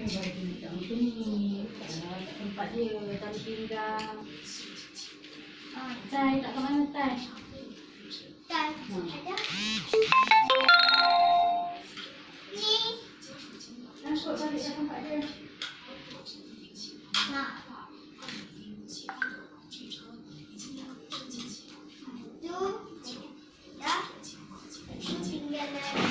对，冬天里，呃，冬天里打起冰尜。啊，对，打冰尜，对。对。啊呀。一。那是我家里的小玩具。那。二零零七年的玩具车，今年升级起来。九。呀。今年呢？